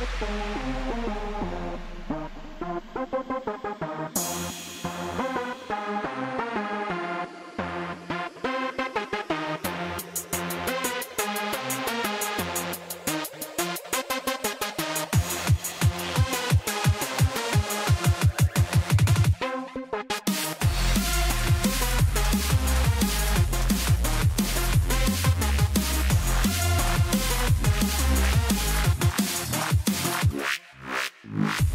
あっ。Mm-hmm.